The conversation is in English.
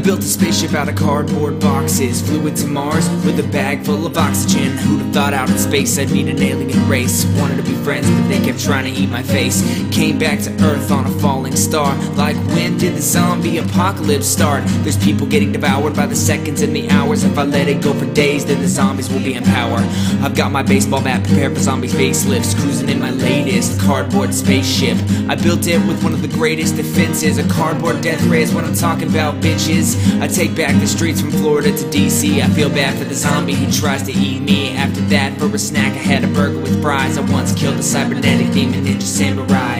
built a spaceship out of cardboard boxes. Flew it to Mars with a bag full of oxygen. Who'd have thought out in space I'd meet an alien race? Wanted to be friends, but they kept trying to eat my face. Came back to Earth on a falling star. Like when did the zombie apocalypse start? There's people getting devoured by the seconds and the hours. If I let it go for days, then the zombies will be in power. I've got my baseball bat prepared for zombie facelifts. Cruising in my latest cardboard spaceship. I built it with one of the greatest defenses. A cardboard death ray is what I'm talking about, bitches. I take back the streets from Florida to DC. I feel bad for the zombie who tries to eat me. After that, for a snack, I had a burger with fries. I once killed a cybernetic demon ninja samurai.